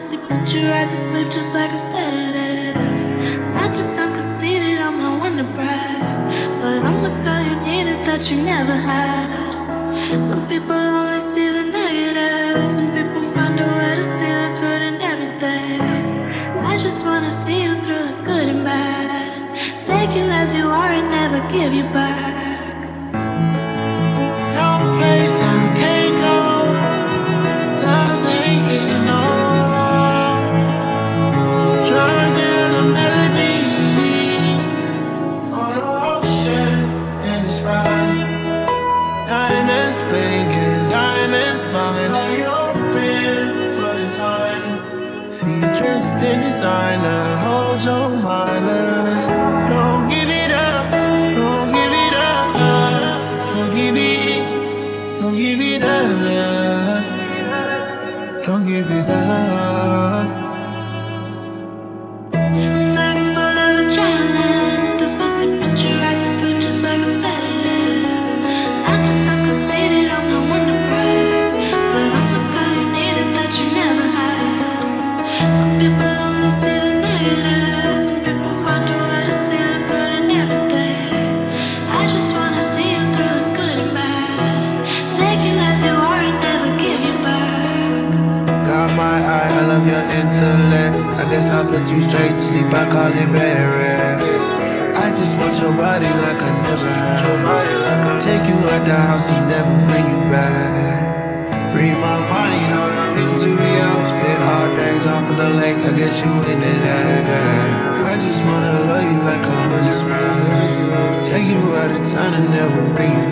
put you right to sleep just like a sedative. Not just I'm conceited, I'm not one to brag. But I'm the girl you needed that you never had. Some people only see the negative. Some people find a way to see the good in everything. I just wanna see you through the good and bad. Take you as you are and never give you back. Falling. Are you open for the time? See you dressed in designer. Hold your mind, let's don't give it up. Don't give it up. Uh. Don't give it. Don't give it up. Don't give it up. Love your intellect. I guess I put you straight to sleep, I call it bed rest. I just want your body like I never had. Take you out the house and never bring you back. Read my mind, you know that I'm into real. Spit hard things off of the lake, I guess you into that. I just wanna love you like a hundred rounds. Take you out of town and never bring you